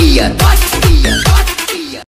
Yeah.